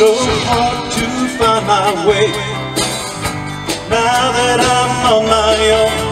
so hard to find my way. Now that I'm on my own.